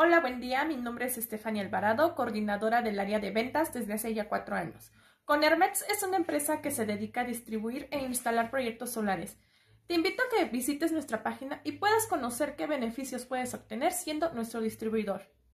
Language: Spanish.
Hola, buen día. Mi nombre es Estefania Alvarado, coordinadora del área de ventas desde hace ya cuatro años. Con es una empresa que se dedica a distribuir e instalar proyectos solares. Te invito a que visites nuestra página y puedas conocer qué beneficios puedes obtener siendo nuestro distribuidor.